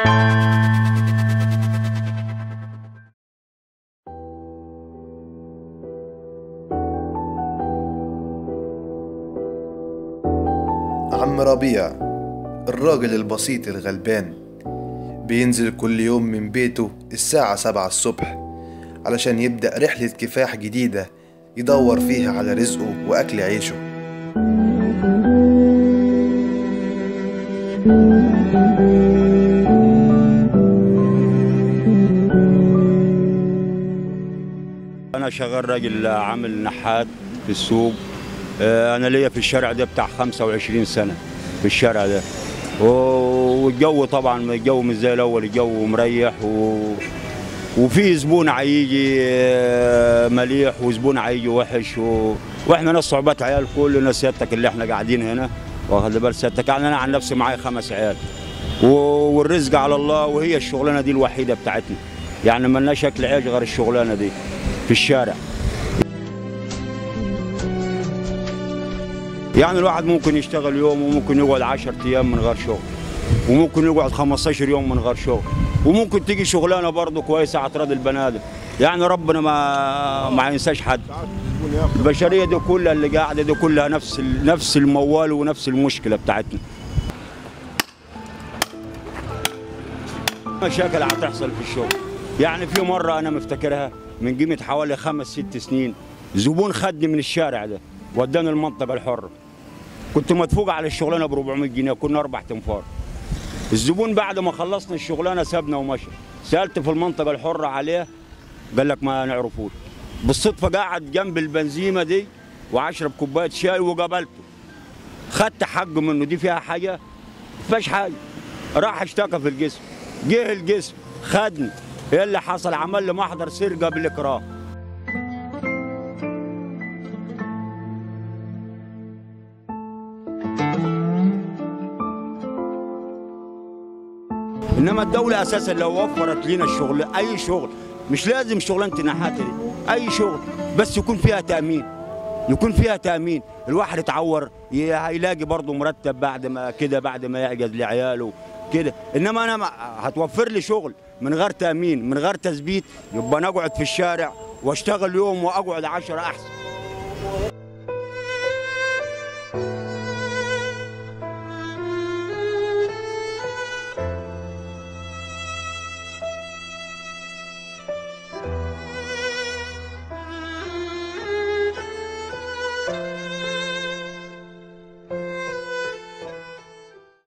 عم ربيع الراجل البسيط الغلبان بينزل كل يوم من بيته الساعة سبعة الصبح علشان يبدأ رحلة كفاح جديدة يدور فيها على رزقه وأكل عيشه. شغال راجل عامل نحات في السوق. آه، أنا ليا في الشارع ده بتاع 25 سنة في الشارع ده. والجو طبعا الجو مش زي الأول الجو مريح و... وفي زبون هيجي آه، مليح وزبون هيجي وحش و... وإحنا ناس صعوبات عيال كلنا سيادتك اللي إحنا قاعدين هنا واخد بال سيادتك. يعني أنا عن نفسي معايا خمس عيال. و... والرزق على الله وهي الشغلانة دي الوحيدة بتاعتنا. يعني ملناش أكل عيش غير الشغلانة دي. في الشارع. يعني الواحد ممكن يشتغل يوم وممكن يقعد 10 أيام من غير شغل وممكن يقعد 15 يوم من غير شغل وممكن تيجي شغلانة برضه كويسة اعتراض البني آدم يعني ربنا ما ما ينساش حد. البشرية دي كلها اللي قاعدة دي كلها نفس نفس الموال ونفس المشكلة بتاعتنا. مشاكل هتحصل في الشغل. يعني في مرة أنا مفتكرها من قيمة حوالي خمس ست سنين. زبون خدني من الشارع ده وداني المنطقة الحره كنت مدفوق على الشغلانة ب 400 جنيه كنا أربع تنفار. الزبون بعد ما خلصنا الشغلانة سابنا ومشى. سألت في المنطقة الحرة عليه قال لك ما نعرفوش بالصدفة قاعد جنب البنزيمة دي وأشرب كوباية شاي وقابلته. خدت حق منه دي فيها حاجة ما فيهاش حاجة. راح اشتكى في الجسم جه الجسم خدني. إيه اللي حصل؟ عمل لي محضر سرقه بالاكراه إنما الدولة أساسا لو وفرت لنا الشغل أي شغل مش لازم شغلانة نحات دي أي شغل بس يكون فيها تأمين. يكون فيها تأمين. الواحد يتعور ي- هيلاقي برضه مرتب بعد ما كده بعد ما يعجز لعياله. كده. إنما أنا هتوفر لي شغل من غير تأمين من غير تثبيت يبقى أنا أقعد في الشارع وأشتغل يوم وأقعد عشرة أحسن.